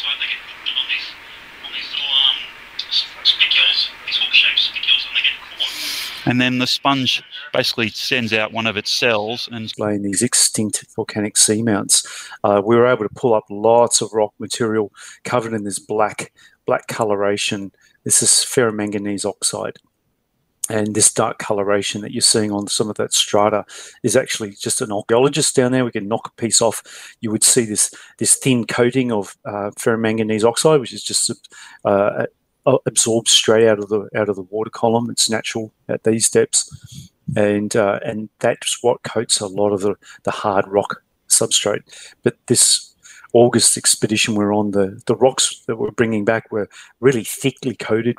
outside, they get hooked on these on these little um spicules, these hook-shaped spicules, and they get caught. And then the sponge basically sends out one of its cells and displaying these extinct volcanic seamounts. Uh, we were able to pull up lots of rock material covered in this black black coloration. This is ferromanganese oxide. And this dark coloration that you're seeing on some of that strata is actually just an archaeologist down there. We can knock a piece off. You would see this this thin coating of uh, ferromanganese oxide, which is just uh, absorbed straight out of the out of the water column. It's natural at these depths, and uh, and that's what coats a lot of the the hard rock substrate. But this August expedition we're on, the, the rocks that we're bringing back were really thickly coated